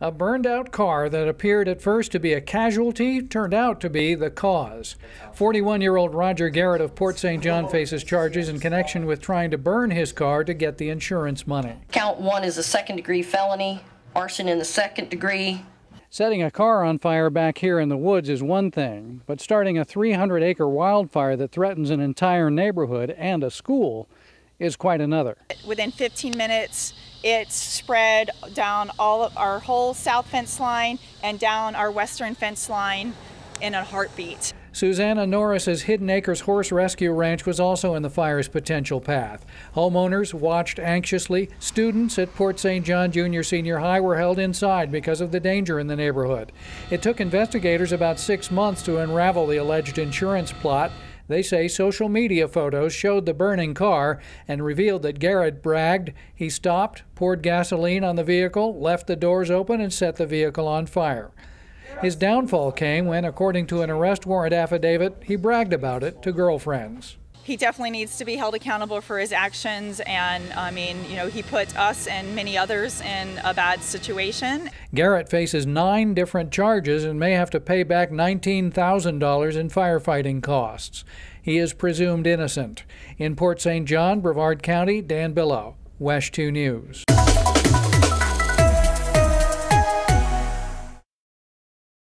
A burned out car that appeared at first to be a casualty turned out to be the cause. 41 year old Roger Garrett of Port St. John faces charges in connection with trying to burn his car to get the insurance money. Count one is a second degree felony, arson in the second degree. Setting a car on fire back here in the woods is one thing, but starting a 300 acre wildfire that threatens an entire neighborhood and a school is quite another. Within 15 minutes, it's spread down all of our whole south fence line and down our western fence line in a heartbeat. Susanna Norris's Hidden Acres Horse Rescue Ranch was also in the fire's potential path. Homeowners watched anxiously. Students at Port St. John Junior Senior High were held inside because of the danger in the neighborhood. It took investigators about six months to unravel the alleged insurance plot. They say social media photos showed the burning car and revealed that Garrett bragged he stopped, poured gasoline on the vehicle, left the doors open, and set the vehicle on fire. His downfall came when, according to an arrest warrant affidavit, he bragged about it to girlfriends. He definitely needs to be held accountable for his actions, and I mean, you know, he put us and many others in a bad situation. Garrett faces nine different charges and may have to pay back $19,000 in firefighting costs. He is presumed innocent. In Port St. John, Brevard County, Dan Billow, WESH 2 News.